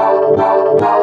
wow, wow, wow.